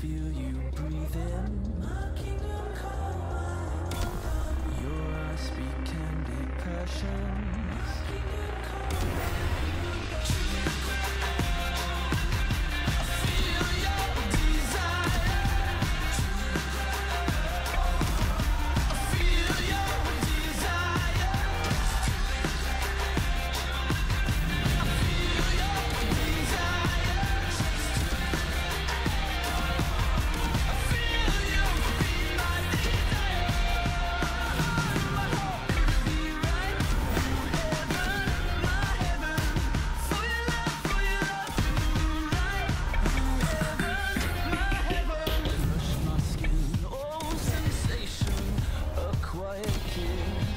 feel you breathing. My kingdom come, my Your eyes speak candid passion. breaking